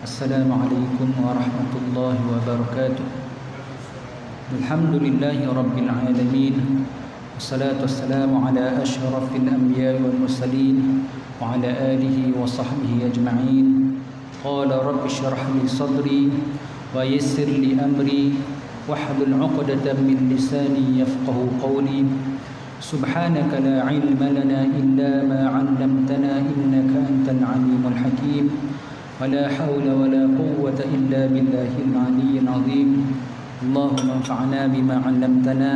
السلام عليكم ورحمة الله وبركاته. الحمد لله رب العالمين والصلاة والسلام على أشرف الأنبياء والمرسلين وعلى آله وصحبه أجمعين. قال رب اشرح لي صدري ويسر لي أمري واحلل عقدة من لساني يفقه قولي. سبحانك لا علم لنا إلا ما علمتنا إنك أنت العليم الحكيم. ولا حول ولا قوة إلا بالله العلي العظيم اللهم انفعنا بما علمتنا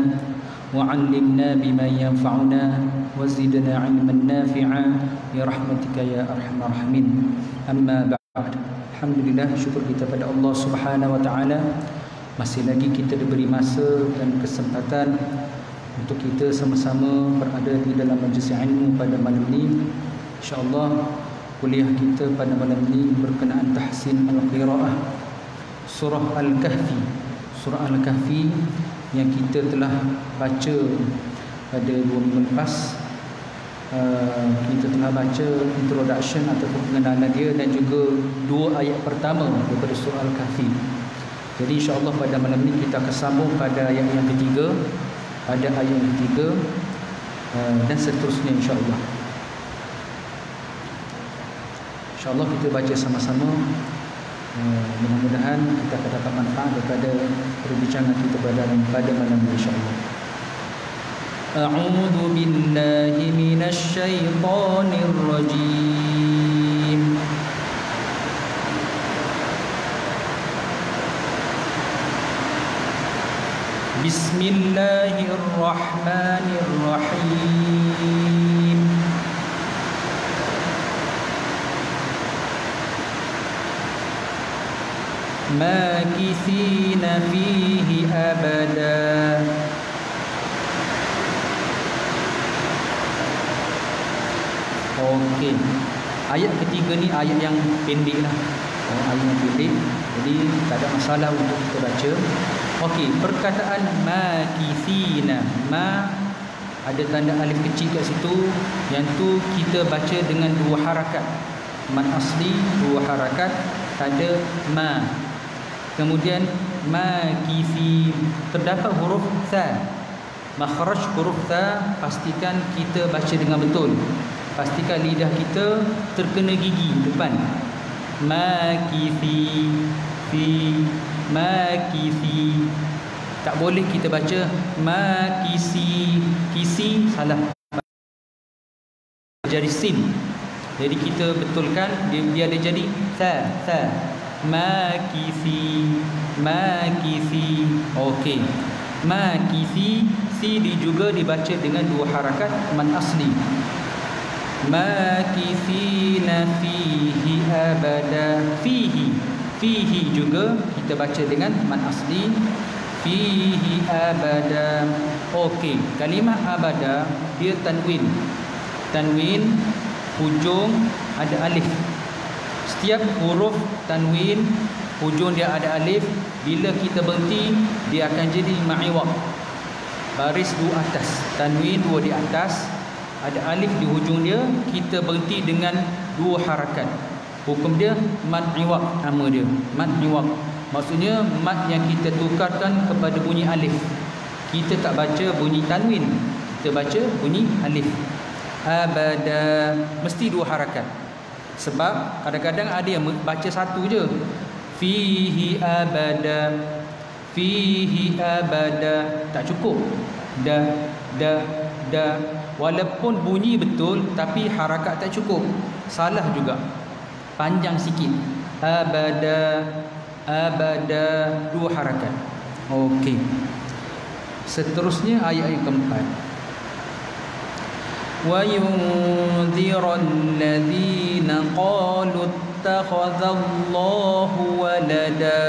وعلمنا بما ينفعنا وزدنا علما نافعا برحمتك يا أرحم الراحمين أما بعد الحمد لله syukur kita pada Allah Subhanahu wa taala masih lagi kita diberi masa dan kesempatan untuk kita sama-sama berada di dalam majlis ilmu pada malam ini insyaallah kuliah kita pada malam ini berkenaan tahsin al-qiraah surah al-kahfi. Surah al-kahfi yang kita telah baca pada dua minggu lepas. Uh, kita telah baca introduction ataupun pengenalan dia dan juga dua ayat pertama daripada surah al-kahfi. Jadi insyaAllah pada malam ini kita akan sambung pada ayat yang ketiga pada ayat yang ketiga uh, dan seterusnya insyaAllah InsyaAllah kita baca sama-sama. Uh, Mudah-mudahan kita akan dapat manfaat daripada perbincangan kita pada, pada malam ini insyaAllah. A'udhu billahi minasyaitanir rajim Bismillahirrahmanirrahim ماكثين فيه أبدا Okey. Ayat ketiga ni ayat yang pendek lah. Oh, ayat yang pendek. Jadi tak ada masalah untuk kita baca. Okey, perkataan makithina. Ma ada tanda alif kecil kat situ. Yang tu kita baca dengan dua harakat. Man asli dua harakat. Ada ma Kemudian makifi terdapat huruf tha. Makhraj huruf tha pastikan kita baca dengan betul. Pastikan lidah kita terkena gigi depan. Makifi fi makifi. Tak boleh kita baca makisi kisi salah. Jadi sin. Jadi kita betulkan dia dia jadi tha tha makifi makifi okey. Makifi si di juga dibaca dengan dua harakat man asli. Makifina fihi abada. Fihi fihi juga kita baca dengan man asli. Fihi abada. Okey kalimah abada dia tanwin. Tanwin hujung ada alif. Setiap huruf tanwin hujung dia ada alif, bila kita berhenti dia akan jadi ma'iwaq. Baris dua atas, tanwin dua di atas, ada alif di hujung dia, kita berhenti dengan dua harakat. Hukum dia mad iwaq nama dia. Mad iwaq. Maksudnya mad yang kita tukarkan kepada bunyi alif. Kita tak baca bunyi tanwin. Kita baca bunyi alif. Abada mesti dua harakat. Sebab kadang-kadang ada yang baca satu je. Fihi abada. Fihi abada. Tak cukup. Da, da, da. Walaupun bunyi betul tapi harakat tak cukup. Salah juga. Panjang sikit. Abada. Abada. Dua harakat. Okey. Seterusnya ayat yang keempat. وينذر الذين قالوا اتخذ الله ولدا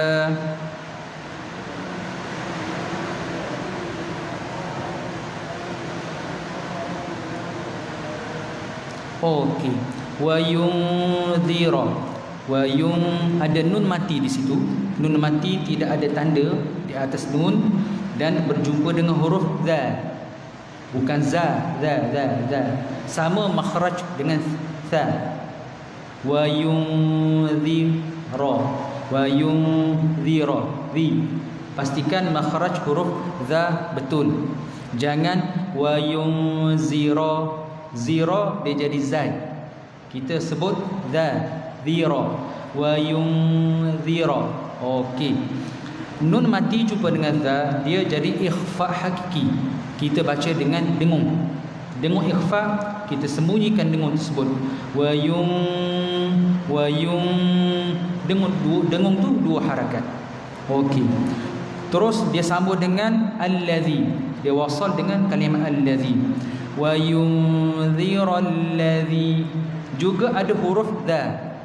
Okey. Wa yunzira. Wa yun ada nun mati di situ. Nun mati tidak ada tanda di atas nun dan berjumpa dengan huruf za. Bukan za, za, za, za. Sama makhraj dengan tha. Wa yunzir ra wa yunzira zi. Pastikan makhraj huruf za betul. Jangan wa yunzira zira dia jadi zai. Kita sebut za zira wa yunzira okey. Nun mati jumpa dengan za dia jadi ikhfa hakiki kita baca dengan dengung. Dengung ikhfa kita sembunyikan dengung tersebut. Wa yung wa yung dengung dua dengung tu dua harakat. Okey. Terus dia sambung dengan allazi. Dia wasal dengan kalimah allazi. Wa yunzira allazi. Juga ada huruf dha.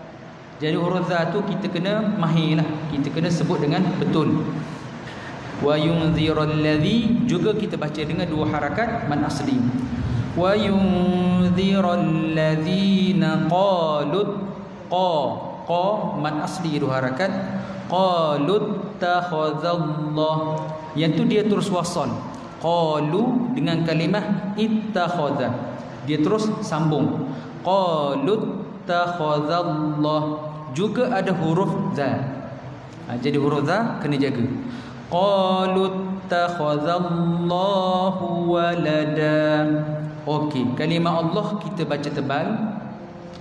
Jadi huruf dha tu kita kena mahirlah kita kena sebut dengan betul wa yunzira allazi juga kita baca dengan dua harakat man asli wa yunzira allazina qalut qa qa man asli dua harakat. Qalut takhadallah yang tu dia terus wasal qalu dengan kalimah ittakhadha dia terus sambung. Qalut takhadallah juga ada huruf za. Ha, jadi huruf za kena jaga qalut takhadallahu walada. Okey kalimah Allah kita baca tebal.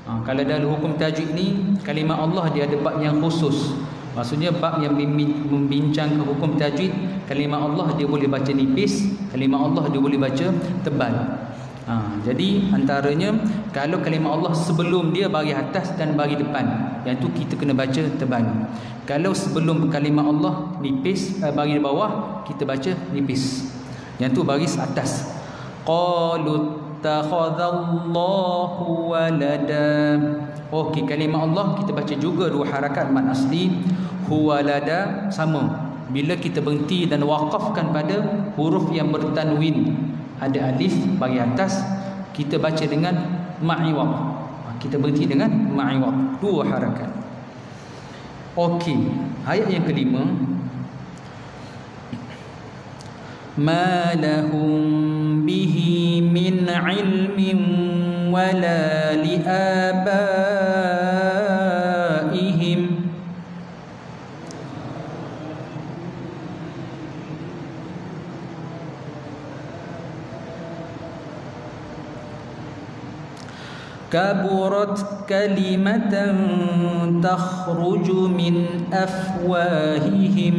Ha, kalau dalam hukum tajwid ni kalimah Allah dia ada bab yang khusus. Maksudnya bab yang membincangkan hukum tajwid kalimah Allah dia boleh baca nipis kalimah Allah dia boleh baca tebal Ha, jadi antaranya kalau kalimah Allah sebelum dia bagi atas dan bagi depan, yang tu kita kena baca tebal. Kalau sebelum kalimah Allah nipis uh, bagi bawah, kita baca nipis. Yang tu baris atas. Qalu takhadallahu walada. Okey, kalimah Allah kita baca juga dua harakat mad asli huwalada sama. Bila kita berhenti dan waqafkan pada huruf yang bertanwin ada alif bagi atas kita baca dengan ma'iwaq ha, kita berhenti dengan ma'iwaq dua harakat. Okey ayat yang kelima. Ma lahum bihi min ilmin wala li كبرت كلمة تخرج من أفواههم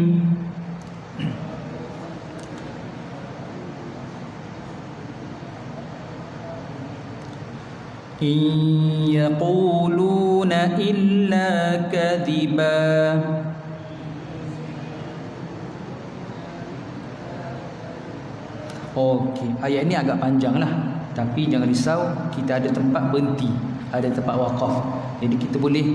إن يقولون إلا كذبا Okey, ayat ini agak panjang lah. tapi jangan risau, kita ada tempat berhenti, ada tempat wakaf. Jadi kita boleh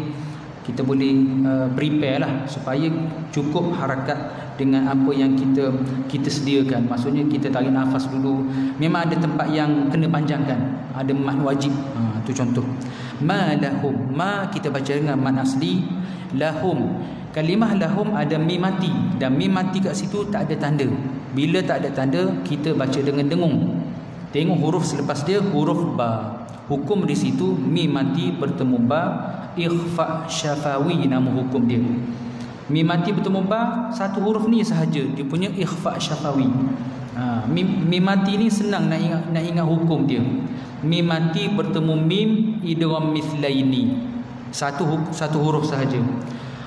kita boleh uh, prepare lah supaya cukup harakat dengan apa yang kita kita sediakan. Maksudnya kita tarik nafas dulu. Memang ada tempat yang kena panjangkan. Ada mad wajib. Ha tu contoh. Ma lahum. Ma kita baca dengan mad asli lahum. Kalimah lahum ada mim mati dan mim mati kat situ tak ada tanda. Bila tak ada tanda, kita baca dengan dengung. Tengok huruf selepas dia huruf ba. Hukum di situ mim mati bertemu ba, ikhfa syafawi nama hukum dia. Mim mati bertemu ba, satu huruf ni sahaja dia punya ikhfa syafawi. Ha, mim, mim mati ni senang nak ingat nak ingat hukum dia. Mim mati bertemu mim idgham mithlaini. Satu satu huruf sahaja.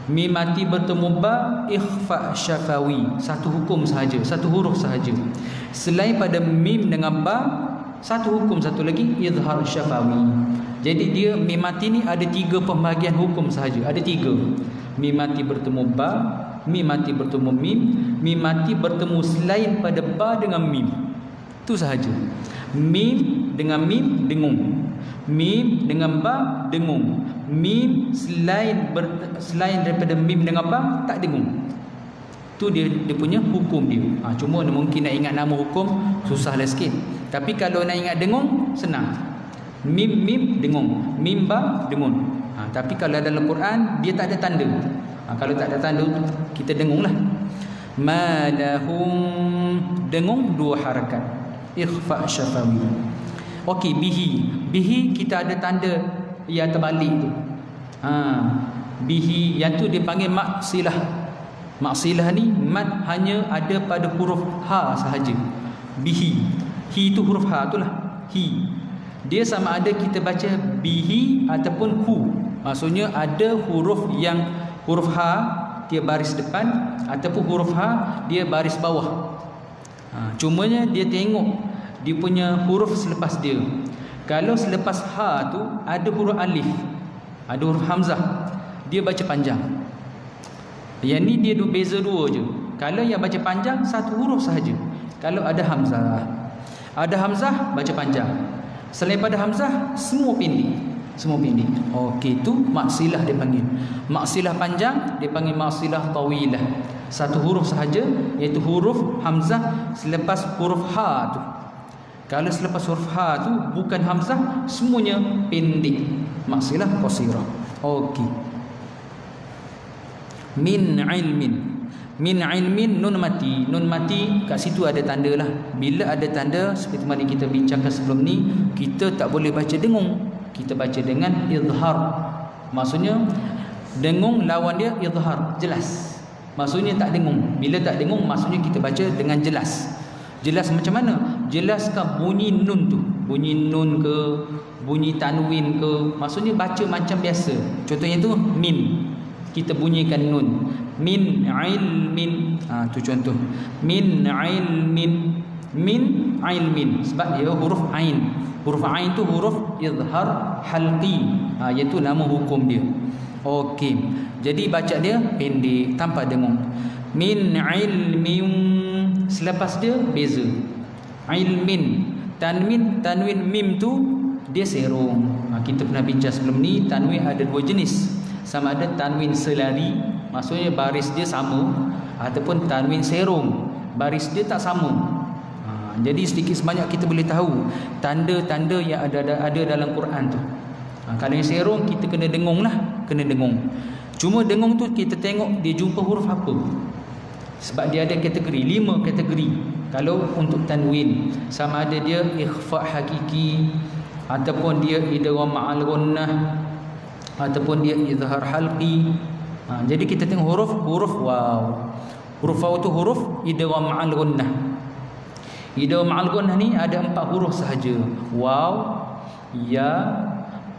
Mim mati bertemu ba ikhfa syafawi. Satu hukum sahaja, satu huruf sahaja. Selain pada mim dengan ba, satu hukum satu lagi izhar syafawi. Jadi dia mim mati ni ada tiga pembahagian hukum sahaja. Ada tiga. Mim mati bertemu ba, mim mati bertemu mim, mim mati bertemu selain pada ba dengan mim. Itu sahaja. Mim dengan mim dengung. Mim dengan ba dengung mim selain ber, selain daripada mim dengan ba tak dengung tu dia dia punya hukum dia. Ha, cuma mungkin nak ingat nama hukum susah lah sikit. Tapi kalau nak ingat dengung senang. Mim mim dengung. Mim ba dengung ha, tapi kalau dalam Quran dia tak ada tanda. Ha, kalau tak ada tanda kita dengung lah malahum dengung dua harakat. Ikhfa syafawi. Okey bihi. Bihi kita ada tanda yang terbalik tu. Ha. bihi yang tu dia panggil maksilah. Maksilah ni mat hanya ada pada huruf ha sahaja. Bihi. Hi tu huruf ha tu lah. Hi. Dia sama ada kita baca bihi ataupun hu maksudnya ada huruf yang huruf ha dia baris depan ataupun huruf ha dia baris bawah. Ha, cumanya dia tengok dia punya huruf selepas dia kalau selepas ha tu ada huruf alif ada huruf hamzah dia baca panjang. Yang ni dia beza dua je. Kalau yang baca panjang satu huruf sahaja. Kalau ada hamzah ada hamzah baca panjang. Selain pada Hamzah Semua pendek Semua pendek Okey tu maksilah dia panggil. Maksilah panjang Dia panggil maksilah tawilah. Satu huruf sahaja Iaitu huruf Hamzah Selepas huruf Ha tu Kalau selepas huruf Ha tu Bukan Hamzah Semuanya pendek. Maksilah qasirah Okey. Min ilmin. Min ilmin nun mati. Nun mati kat situ ada tanda lah. Bila ada tanda seperti mana kita bincangkan sebelum ni kita tak boleh baca dengung. Kita baca dengan izhar. Maksudnya dengung lawan dia izhar. Jelas. Maksudnya tak dengung. Bila tak dengung maksudnya kita baca dengan jelas jelas macam mana? Jelaskan bunyi nun tu. Bunyi nun ke bunyi tanwin ke. Maksudnya baca macam biasa. Contohnya tu min. Kita bunyikan nun. Min ilmin. Ha tu contoh. Min ilmin. Min ilmin. Sebab dia huruf ain. Huruf ain tu huruf izhar halqi. Ha iaitu nama hukum dia. Okey. Jadi baca dia pendek tanpa dengung min ilmin selepas dia beza. Ilmin. Tanwin tanwin mim tu dia serong ha, kita pernah bincang sebelum ni tanwin ada dua jenis. Sama ada tanwin selari maksudnya baris dia sama ataupun tanwin serong baris dia tak sama. Ha, jadi sedikit sebanyak kita boleh tahu tanda-tanda yang ada, ada dalam Quran tu. Ha, kalau yang serong kita kena dengung lah kena dengung. Cuma dengung tu kita tengok dia jumpa huruf apa sebab dia ada kategori lima kategori. Kalau untuk tanwin sama ada dia ikhfa hakiki ataupun dia idgham ma'al gunnah ataupun dia izhar halqi. Ha, jadi kita tengok huruf huruf waw. Huruf waw tu huruf idgham ma'al gunnah idgham ma'al gunnah ni ada empat huruf sahaja. Waw ya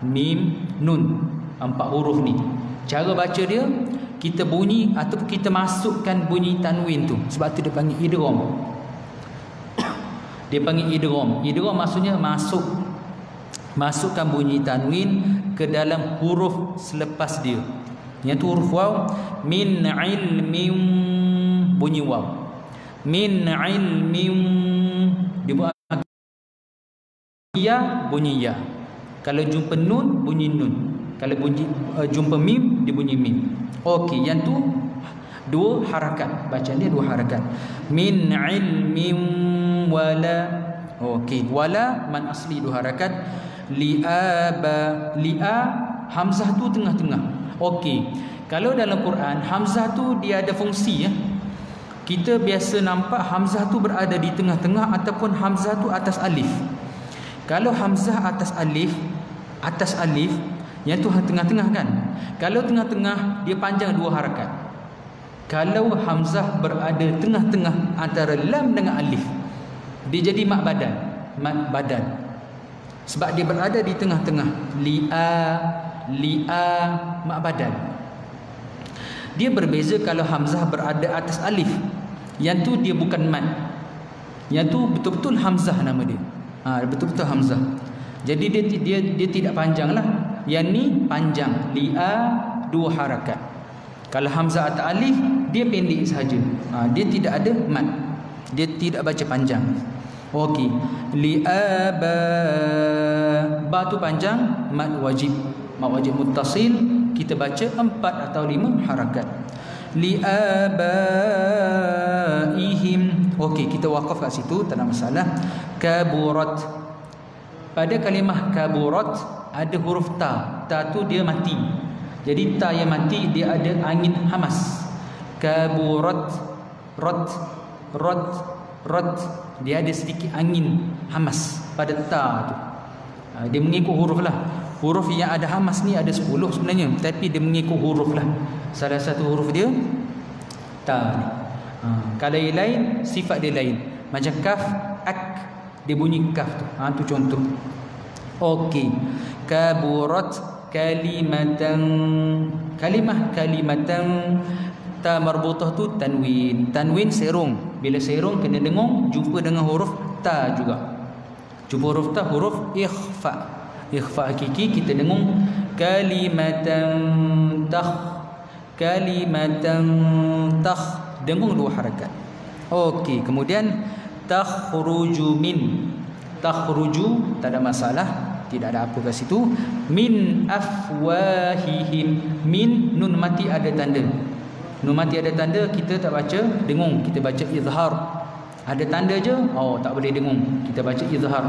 mim nun. Empat huruf ni. Cara baca dia kita bunyi atau kita masukkan bunyi tanwin tu sebab tu dia panggil idgham dia panggil idgham idgham maksudnya masuk masukkan bunyi tanwin ke dalam huruf selepas dia. Yang tu huruf waw min ilmin bunyi waw. Min ilmin dibuat ya bunyi ya. Kalau jumpa nun bunyi nun. Kalau bunyi uh, jumpa mim dia bunyi mim. Okey, yang tu dua harakat. Bacaan dia dua harakat. Min ilmin wala Okey, wala man asli dua harakat li'aba li'a hamzah tu tengah-tengah okey kalau dalam Quran hamzah tu dia ada fungsi ya kita biasa nampak hamzah tu berada di tengah-tengah ataupun hamzah tu atas alif kalau hamzah atas alif atas alif yang tu tengah-tengah kan? Kalau tengah-tengah dia panjang dua harakat. Kalau hamzah berada tengah-tengah antara lam dengan alif dia jadi mak badan. Mak badan. Sebab dia berada di tengah-tengah. Li'a li'a mak badan. Dia berbeza kalau hamzah berada atas alif. Yang tu dia bukan mat. Yang tu betul-betul hamzah nama dia. Ha, betul-betul hamzah. Jadi dia dia dia tidak panjang lah yang ni panjang li'a dua harakat kalau hamzah atas alif dia pendek saja ha, dia tidak ada mat dia tidak baca panjang Okey. Li aba ba tu panjang mad wajib. Mad wajib muttasil kita baca empat atau lima harakat. Li abaihim. Okey, kita wakaf kat situ tak ada masalah. Kaburat. Pada kalimah kaburat ada huruf ta. Ta tu dia mati. Jadi ta yang mati dia ada angin hamas. Kaburat rat rat rat dia ada sedikit angin hamas pada ta tu. Ha, dia mengikut huruf lah. Huruf yang ada hamas ni ada 10 sebenarnya. Tapi dia mengikut huruf lah. Salah satu huruf dia ta ni. Ha, kalau yang lain sifat dia lain. Macam kaf ak. Dia bunyi kaf tu. Ha, tu contoh. Okey kaburat kalimatan kalimah kalimatan. Ta marbutah tu tanwin. Tanwin serong bila serong kena dengung jumpa dengan huruf ta juga. Jumpa huruf ta huruf ikhfa. Ikhfa hakiki kita dengung. Kalimatan takh. Kalimatan takh. Dengung dua harakat. Okey kemudian takhruju min. Takhruju tak ada masalah tidak ada apa kat situ. Min afwahihim min nun mati ada tanda. Nun mati ada tanda kita tak baca dengung. Kita baca izhar. Ada tanda je oh tak boleh dengung. Kita baca izhar.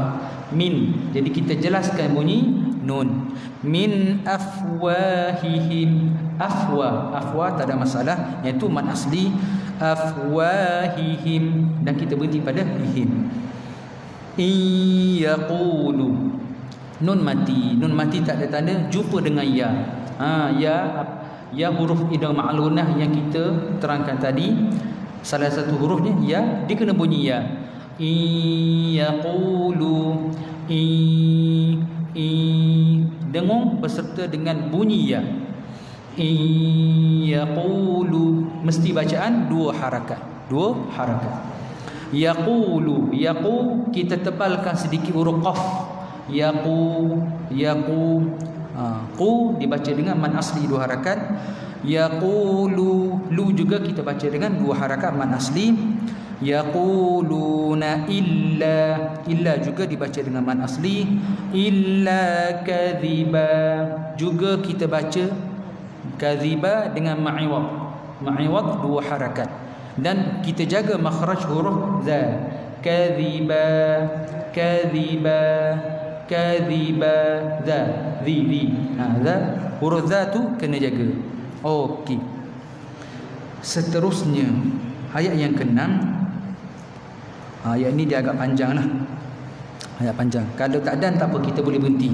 Min. Jadi kita jelaskan bunyi nun. Min afwahihim afwa. Afwa tak ada masalah. Iaitu mad asli. Afwahihim dan kita berhenti pada hihim iyaqulu nun mati. Nun mati tak ada tanda. Jumpa dengan ya. Ha ya ya huruf idgham ma'lunah yang kita terangkan tadi. Salah satu hurufnya ya. Dia kena bunyi ya. Yaqulu i i. Dengung beserta dengan bunyi ya. Yaqulu. Mesti bacaan dua harakat. Dua harakat. Yaqulu. Yaqu kita tebalkan sedikit huruf qaf yaqu yaqu ha, qu dibaca dengan man asli dua harakat. Yaqulu lu juga kita baca dengan dua harakat man asli. Yaquluna illa illa juga dibaca dengan man asli. Illa kadhiba juga kita baca kadhiba dengan ma'iwad ma'iwad dua harakat. Dan kita jaga makhraj huruf za. Kadhiba kadhiba kadhiba za zi zi ha za huruf za tu kena jaga Okey. Seterusnya ayat yang keenam ayat ini dia agak panjang lah ayat panjang kalau tak dan tak apa kita boleh berhenti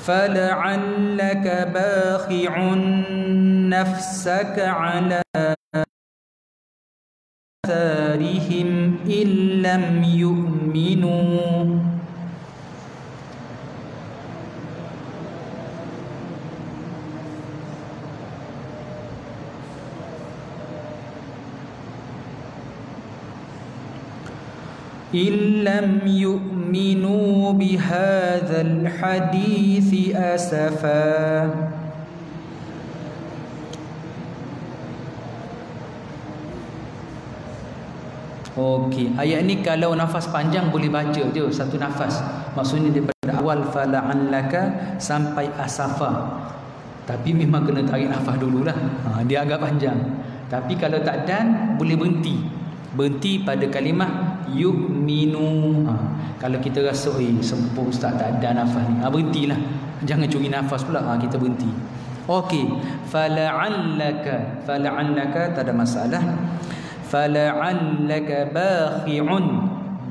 فَلَعَلَّكَ بَاخِعٌ نَفْسَكَ عَلَى آثَارِهِمْ إِن لَّمْ يُؤْمِنُوا إن لم يؤمنوا بهذا الحديث أسفا Okey, ayat ni kalau nafas panjang boleh baca je satu nafas. Maksudnya daripada awal fala'allaka sampai asafa. Tapi memang kena tarik nafas dululah. Ha, dia agak panjang. Tapi kalau tak dan boleh berhenti. Berhenti pada kalimah yu'minu. Ha. kalau kita rasa eh sempur ustaz tak ada nafas ni. Ha, berhentilah. Jangan curi nafas pula. Ha, kita berhenti. Okey. Fala'allaka fala'allaka tak ada masalah. Fala'allaka bakhi'un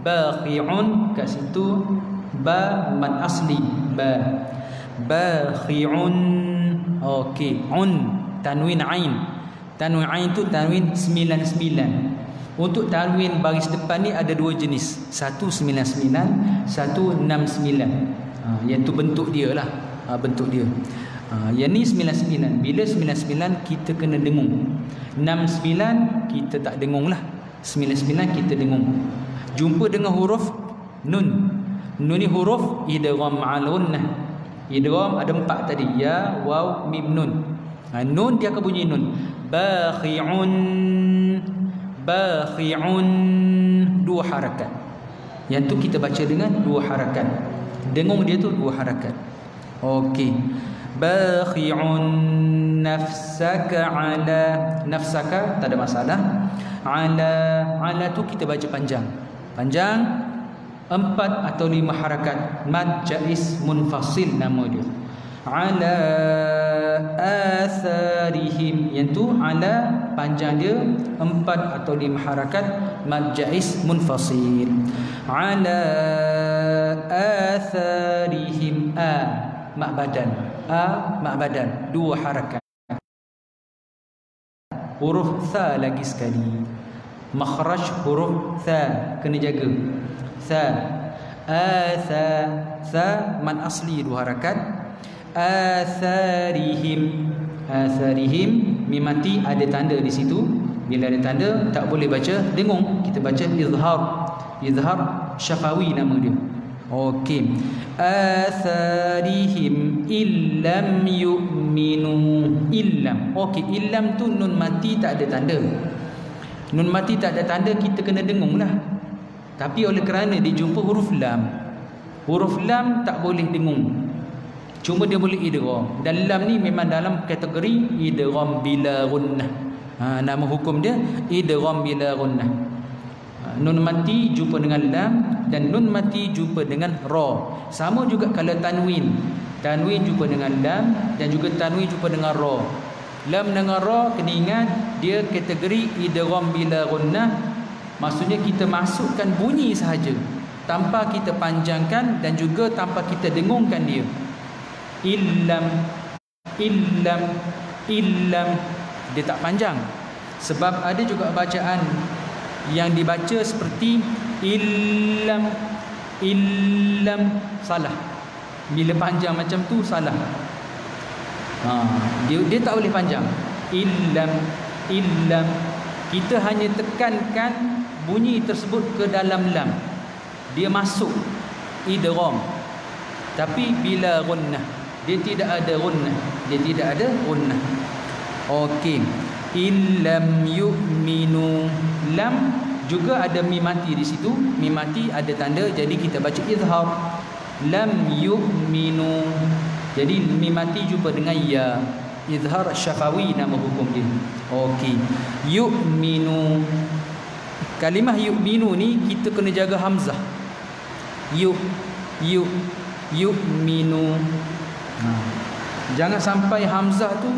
bakhi'un kat situ ba man asli ba. Bakhi'un okey. Un tanwin ain. Tanwin ain tu tanwin 99 untuk tanwin baris depan ni ada dua jenis. Satu sembilan sembilan, satu enam sembilan. Ha, yang tu bentuk dia lah. Ha, bentuk dia. Ha, yang ni sembilan sembilan. Bila sembilan sembilan kita kena dengung. Enam sembilan kita tak dengung lah. Sembilan sembilan kita dengung. Jumpa dengan huruf nun. Nun ni huruf idgham ma'alunnah. Idgham ada empat tadi. Ya, waw, mim, nun. Ha, nun dia akan bunyi nun. Bakhi'un bakhi'un dua harakat. Yang tu kita baca dengan dua harakat. Dengung dia tu dua harakat. Okey. Bakhi'un nafsaka ala nafsaka tak ada masalah. Ala ala tu kita baca panjang. Panjang empat atau lima harakat. Mad jais munfasil nama dia ala atharihim yang tu ala panjang dia empat atau lima harakat mad jais munfasil. Ala atharihim a mak badan. A mak badan. Dua harakat. Huruf tha lagi sekali. Makhraj huruf tha. Kena jaga. Tha. Atha tha man asli dua harakat atharihim. Atharihim mimati ada tanda di situ. Bila ada tanda tak boleh baca dengung. Kita baca izhar. Izhar syafawi nama dia. Okey. Atharihim illam yu'minu. Illam. Okey illam tu nun mati tak ada tanda. Nun mati tak ada tanda kita kena dengung lah. Tapi oleh kerana dia jumpa huruf lam huruf lam tak boleh dengung cuma dia boleh idgham. Dan lam ni memang dalam kategori idgham bila gunnah. Ha, nama hukum dia idgham bila gunnah. Ha, nun mati jumpa dengan lam dan nun mati jumpa dengan ra. Sama juga kalau tanwin. Tanwin jumpa dengan lam dan juga tanwin jumpa dengan ra. Lam dengan ra kena ingat dia kategori idgham bila gunnah. Maksudnya kita masukkan bunyi sahaja tanpa kita panjangkan dan juga tanpa kita dengungkan dia illam illam illam. Dia tak panjang. Sebab ada juga bacaan yang dibaca seperti illam illam. Salah. Bila panjang macam tu salah. Ha, dia dia tak boleh panjang. Illam illam. Kita hanya tekankan bunyi tersebut ke dalam lam. Dia masuk idgham. Tapi bila gunnah dia tidak ada gunnah dia tidak ada gunnah okey. Illam yu'minu lam juga ada mim mati di situ. Mim mati ada tanda jadi kita baca izhar. Lam yu'minu. Jadi mim mati jumpa dengan ya. Izhar syafawi nama hukum dia. Okey. Yu'minu. Kalimah yu'minu ni kita kena jaga hamzah. Yu yu yu'minu ha. jangan sampai hamzah tu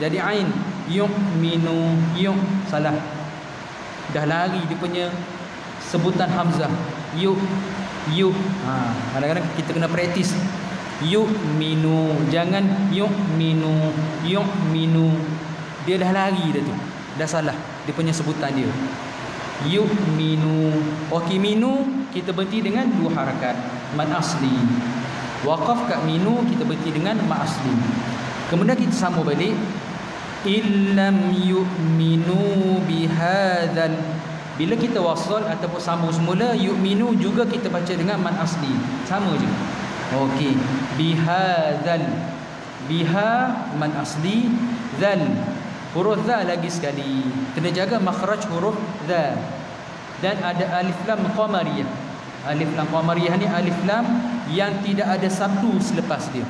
jadi ain. Yu'minu yu salah. Dah lari dia punya sebutan hamzah. Yu yu ha. Kadang-kadang kita kena praktis. Yu'minu jangan yu'minu yu'minu dia dah lari dah tu. Dah salah dia punya sebutan dia. Yu'minu okey minu kita berhenti dengan dua harakat. Mad asli waqaf kat minu kita berhenti dengan mad asli kemudian kita sambung balik. Illam yu'minu bihadzal bila kita wasal ataupun sambung semula yu'minu juga kita baca dengan mad asli sama je. Okey. Bihadzal biha mad asli zal huruf za lagi sekali. Kena jaga makhraj huruf za dan ada alif lam qamariyah alif lam. Qamariyah ni alif lam yang tidak ada satu selepas dia.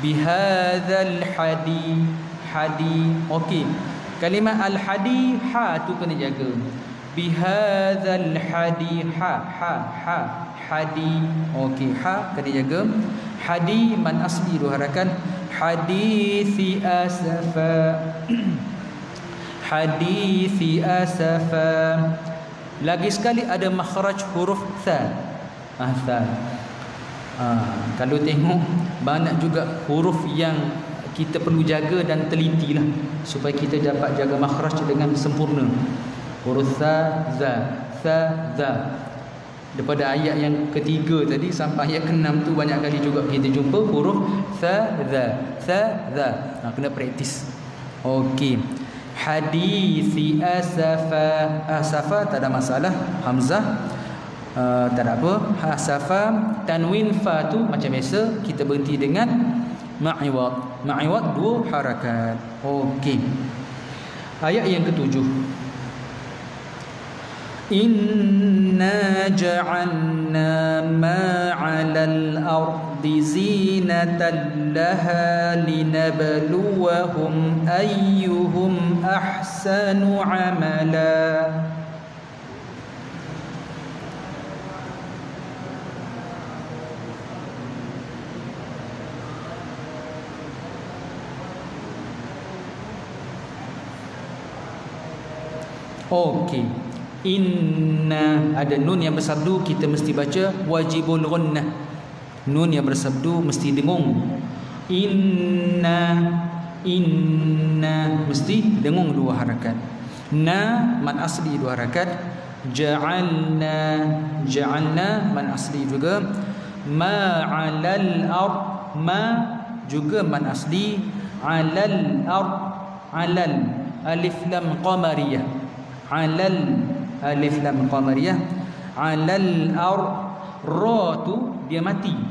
Bihadzal hadi hadi. Okey. Kalimah al hadi ha tu kena jaga. Bihadzal hadi ha ha ha hadi. Okey ha kena jaga. Hadi man asli harakan. Hadithi asafa. Hadithi asafa lagi sekali ada makhraj huruf tha. Ah tha. Ha, kalau tengok banyak juga huruf yang kita perlu jaga dan teliti lah supaya kita dapat jaga makhraj dengan sempurna. Huruf tha za tha za. Daripada ayat yang ketiga tadi sampai ayat keenam tu banyak kali juga kita jumpa huruf tha za tha za. Ha, kena praktis. Okey hadisi asafa. Asafa tak ada masalah. Hamzah Uh, tak ada apa. Hasafa tanwin fa tu macam biasa kita berhenti dengan ma'iwad ma'iwad dua harakat. Okey. Ayat yang ketujuh. Inna ja'alna ma 'alal ardi zinatan laha linabluwahum ayyuhum ahsanu 'amala Okey. inna ada nun yang bersabdu kita mesti baca wajibul ghunnah nun yang bersabdu mesti dengung. Inna inna. Mesti dengung dua harakat. Na man asli dua harakat. Ja'alna ja'alna man asli juga. Ma 'alal ard ma juga man asli. 'alal ard 'alal. Alif lam qamariyah. 'alal alif lam qamariyah. 'alal ard ra tu dia mati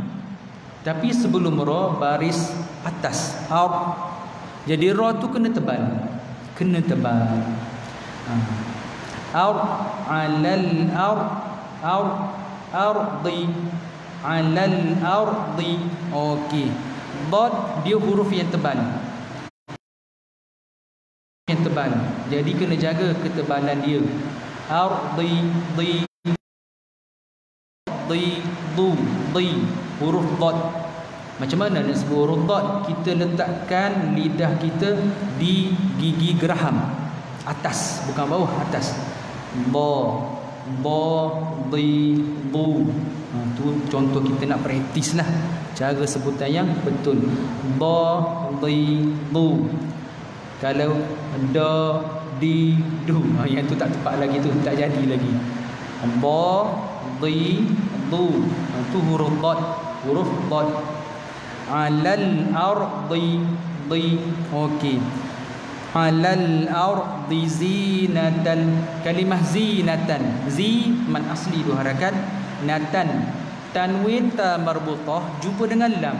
tapi sebelum ra baris atas. Ard jadi ra tu kena tebal kena tebal ha. ard 'alal ard ard ardi. 'alal ardi. Okey dad dia huruf yang tebal yang tebal jadi kena jaga ketebalan dia. Ardi di di du di huruf dad macam mana nak sebut huruf dad kita letakkan lidah kita di gigi geraham. Atas bukan bawah atas. Ba ba di du ha, tu contoh kita nak praktis lah. Cara sebutan yang betul. Ba di du kalau da di du. Ha, yang tu tak tepat lagi tu tak jadi lagi. Ba di du ha, tu huruf dad huruf dad. Alal ardi di okey alal ardi zinatan. Kalimah zinatan. Zi man asli dua harakat. Natan. Tanwin ta marbutah jumpa dengan lam.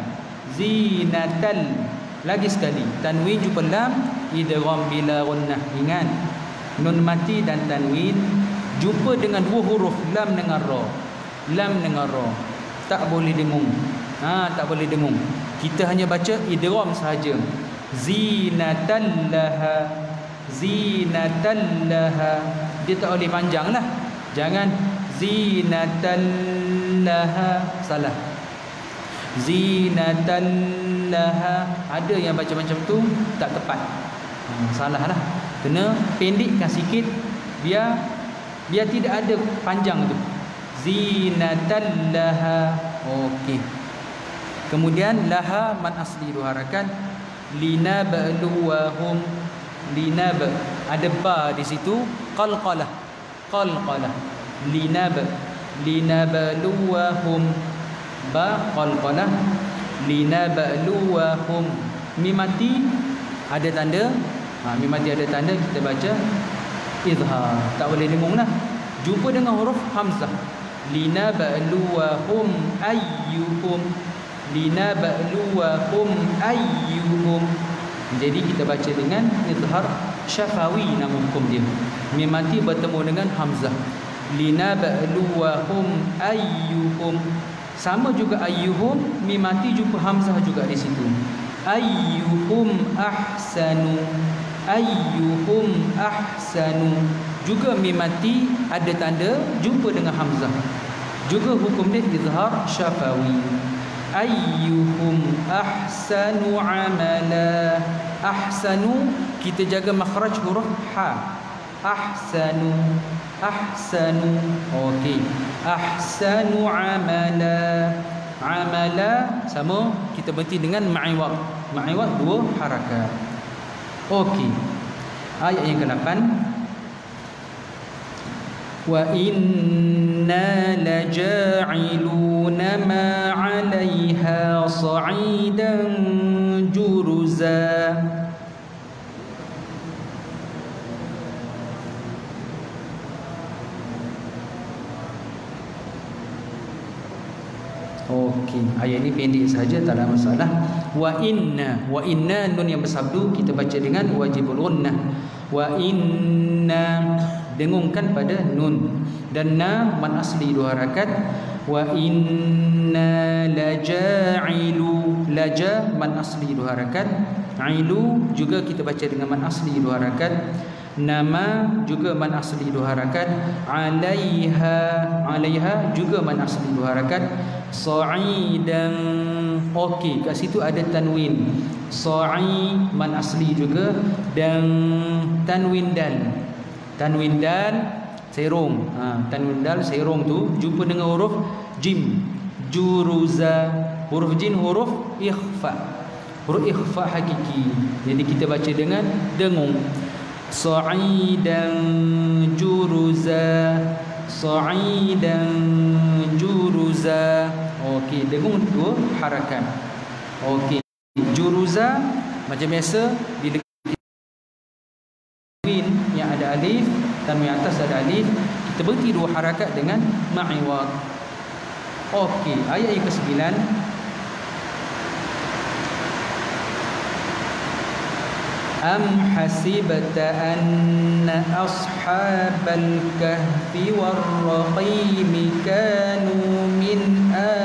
Zinatan. Lagi sekali. Tanwin jumpa lam idgham bila gunnah. Ingat. Nun mati dan tanwin jumpa dengan dua huruf lam dengan ra. Lam dengan ra tak boleh dengung ha tak boleh dengung kita hanya baca idgham sahaja. Zinatan laha zinatan laha. Dia tak boleh panjanglah jangan zinatan laha. Salah. Zinatan laha. Ada yang baca macam tu tak tepat. Hmm, salah lah. Kena pendekkan sikit biar biar tidak ada panjang tu zinatan laha. Okey. Kemudian laha man asli dua harakat linabluwahum linab ada ba di situ. Qalqalah. Qalqalah. Linab linabluwahum ba qalqalah. Linabluwahum mim mati ada tanda. Ha mim mati ada tanda kita baca. Izhar. Tak boleh dengung lah jumpa dengan huruf hamzah linabluwahum ayyuhum. Linabluwahum ayyuhum. Jadi kita baca dengan izhar syafawi nama hukum dia. Mim mati bertemu dengan hamzah. Linabluwahum ayyuhum. Sama juga ayyuhum mim mati jumpa hamzah juga di situ. Ayyuhum ahsanu. Ayyuhum ahsanu juga mim mati ada tanda jumpa dengan hamzah. Juga hukum dia izhar syafawi. Ayyuhum ahsanu amala. Ahsanu kita jaga makhraj huruf ha ahsanu ahsanu. Okey ahsanu amala. Amala sama kita berhenti dengan ma'iwad ma'iwad dua harakat. Okey ayat yang ke-8 inna laja'iluna ma 'alayha sa'idan juruza Okey, ayat ini pendek saja tak ada masalah. Wa inna, wa inna nun yang bersabdu kita baca dengan wajibul gunnah. Wa inna dengungkan pada nun. Dan na man asli dua harakat wa inna laja'ilu laja man asli dua harakat. Ilu juga kita baca dengan man asli dua harakat. Nama juga man asli dua harakat. Alaiha alaiha juga man asli dua harakat. Sa'idan okey kat situ ada tanwin. Sa'i man asli juga. Dan tanwin dal tanwin dal serong. Ha, tanwin dal serong tu jumpa dengan huruf jim. Juruza huruf jin huruf ikhfa. Huruf ikhfa hakiki. Jadi kita baca dengan dengung. Sa'idan juruza. Sa'idan juruza. Okey dengung dua harakat okey juruza macam biasa bila yang ada alif tanwin atas ada alif kita berhenti dua harakat dengan ma'iwad okey ayat yang ke-9 أم حسبت أن أصحاب الكهف والرقيم كانوا من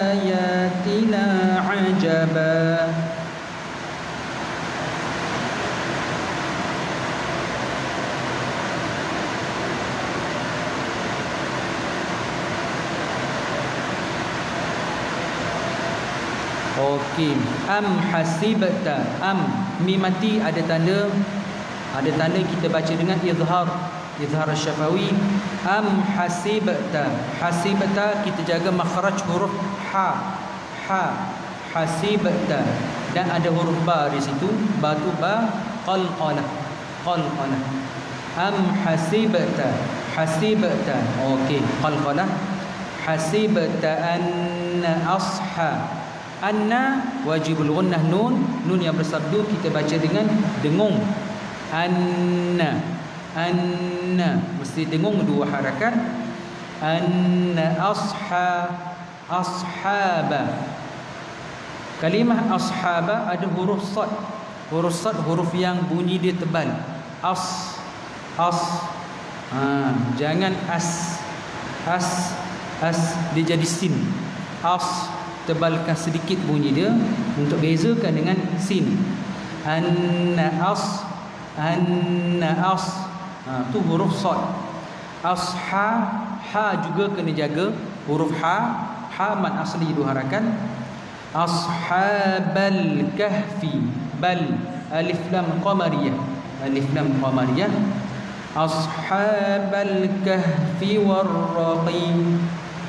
آياتنا عجباً Okey. Am hasibta. Am. Mim mati ada tanda. Ada tanda kita baca dengan izhar. Izhar syafawi. Am hasibta. Hasibta kita jaga makhraj huruf ha. Ha. Hasibta. Dan ada huruf ba di situ. Ba tu ba. Qalqala qalqala am hasibta. Hasibta. Okey. Qalqala hasibta anna ashab anna wajibul gunnah nun. Nun yang bersabdu kita baca dengan dengung. Anna. Anna. Mesti dengung dua harakat. Anna asha ashaba. Kalimah ashaba ada huruf sad. Huruf sad huruf yang bunyi dia tebal. As. As. Ha, jangan as. As. As. Dia jadi sin. As tebalkan sedikit bunyi dia untuk bezakan dengan sin. Anna as anna as. Ha, tu huruf sad asha ha juga kena jaga. Huruf ha ha mad asli dua harakan. Ashabal kahfi bal alif lam qamariyah. Alif lam qamariyah. Ashabal kahfi warraqim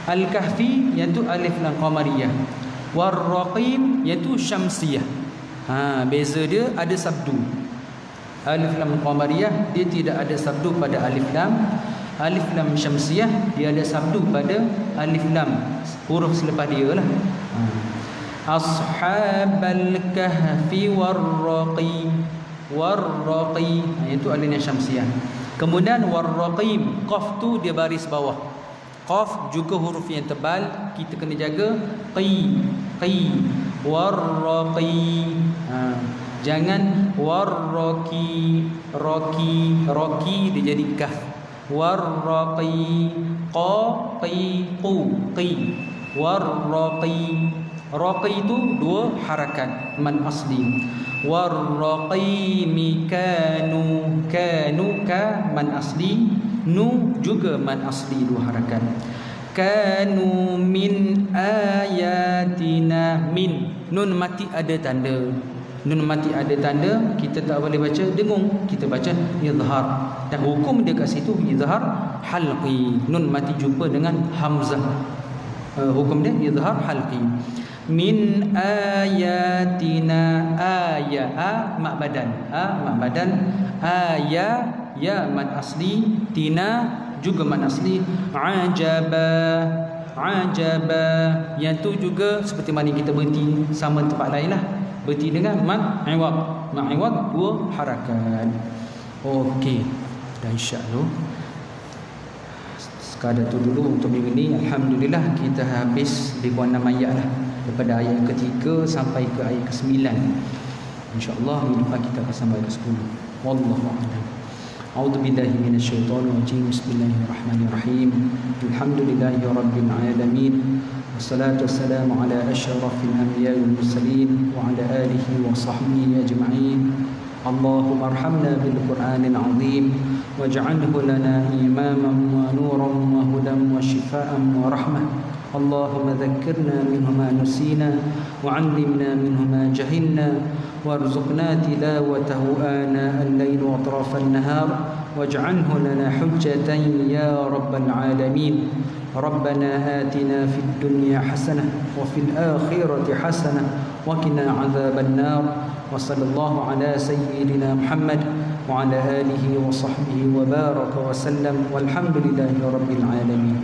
Al-Kahfi iaitu alif lam qamariyah. War-Raqim iaitu syamsiyah. Ha, beza dia ada sabdu. Alif lam qamariyah dia tidak ada sabdu pada alif lam. Alif lam syamsiyah dia ada sabdu pada alif lam. Huruf selepas dia lah. Ha. Ashabal kahfi war-raqim war-raqim iaitu alif syamsiyah. Kemudian war-raqim qaf tu dia baris bawah. Qaf juga huruf yang tebal kita kena jaga. Qi qi warraqi. Ha. jangan warraqi raqi raqi dia jadi kaf. Warraqi qa qi qu qi warraqi raqi itu dua harakat man asli. Warraqi mikanu kanu ka man asli nu juga man asli dua harakat. Kanu min ayatina min. Nun mati ada tanda. Nun mati ada tanda kita tak boleh baca dengung. Kita baca izhar. Dan hukum dia kat situ izhar halqi. Nun mati jumpa dengan hamzah. Uh, hukum dia izhar halqi. Min ayatina aya. A mak badan. A mak badan. Aya ya man asli tina juga man asli. Ajaba ajaba. Yang tu juga seperti mana kita berhenti sama tempat lain lah. Berhenti dengan mak iwad mak iwad dua harakat. Okey. Dan insyaallah sekadar tu dulu untuk minggu ni alhamdulillah kita habis di kuan ayat lah. Daripada ayat ketiga sampai ke ayat ke-9 insyaallah minggu depan kita akan sampai ke 10 wallahu a'lam أعوذ بالله من الشيطان الرجيم. بسم الله الرحمن الرحيم. الحمد لله رب العالمين والصلاة والسلام على أشرف الأنبياء والمرسلين وعلى آله وصحبه أجمعين. اللهم ارحمنا بالقرآن العظيم واجعله لنا إماما ونورا وهدى وشفاء ورحمة. اللهم ذكرنا منه ما نسينا وعلمنا منه ما جهلنا وارزقنا تلاوته آناء الليل وأطراف النهار واجعله لنا حجة يا رب العالمين. ربنا آتنا في الدنيا حسنة وفي الآخرة حسنة وقنا عذاب النار. وصلى الله على سيدنا محمد وعلى آله وصحبه وبارك وسلم والحمد لله رب العالمين.